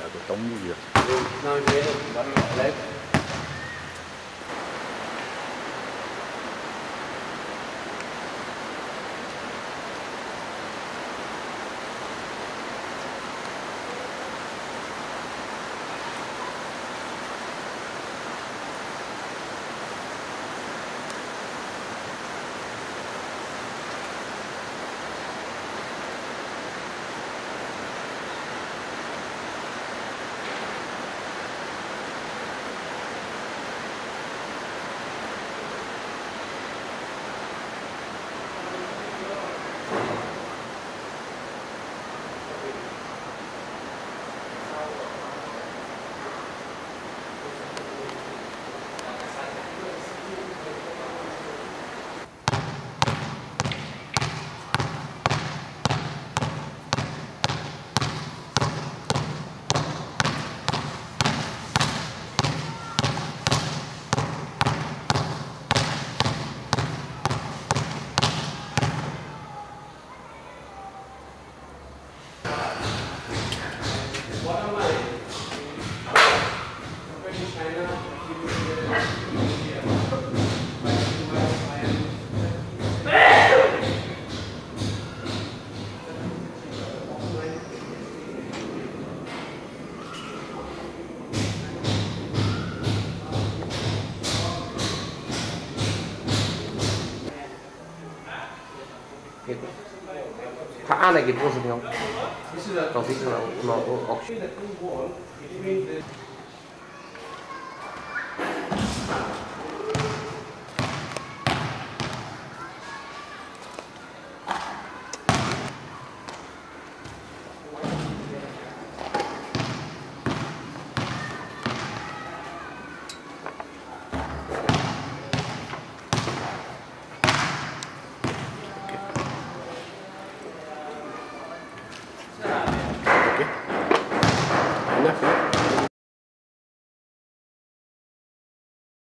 ja, Beton wird. 他按了给波斯票，到这个了，我我我。